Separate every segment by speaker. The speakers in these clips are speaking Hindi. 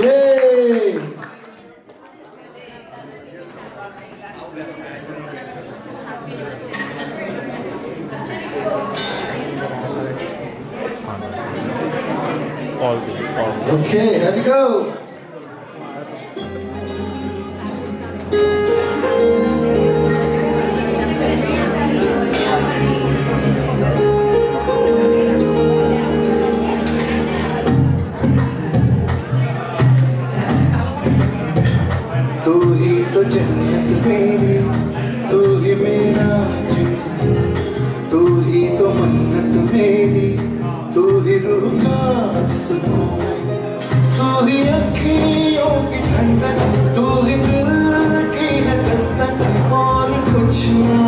Speaker 1: Yay!
Speaker 2: All good. All good.
Speaker 1: Okay, here we go. जन्नत मेरी तू ही मेरा तू ही तो मन्नत मेरी, तू ही रूह का सुकून तू ही अखियों की ठंडक, तू ही दिल की है दस्तक, और कुछ ना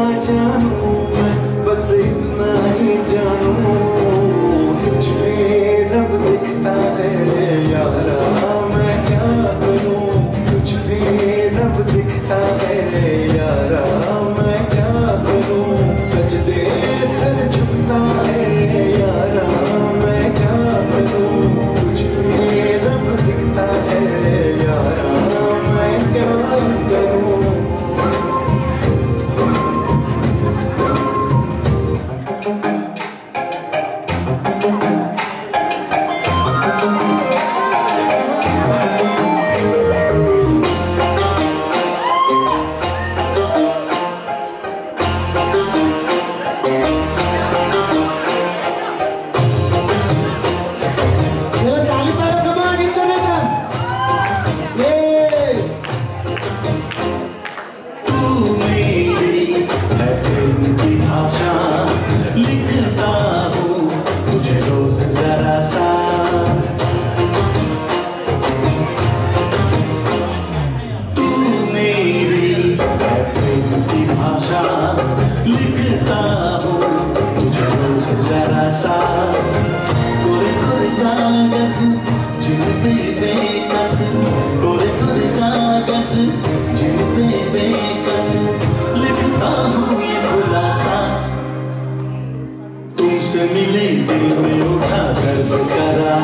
Speaker 3: से मिले दिल में उठा
Speaker 1: धर्म
Speaker 2: करा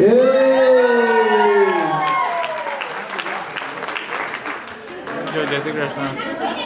Speaker 2: जय श्री कृष्ण